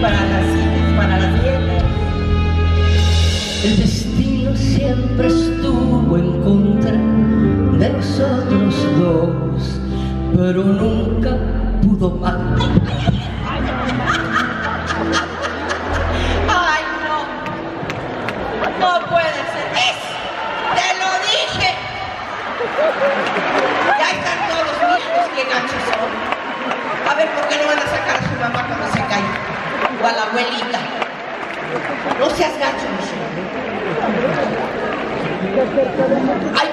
para las, para las dietas. El destino siempre estuvo en contra de nosotros dos, pero nunca pudo matar. Ay, no. No puede ser. ¡Te lo dije! Ya están todos los niños que gachos son. A ver, ¿por qué no van a sacar a su mamá la abuelita. No seas gacho, Michelle. Vez.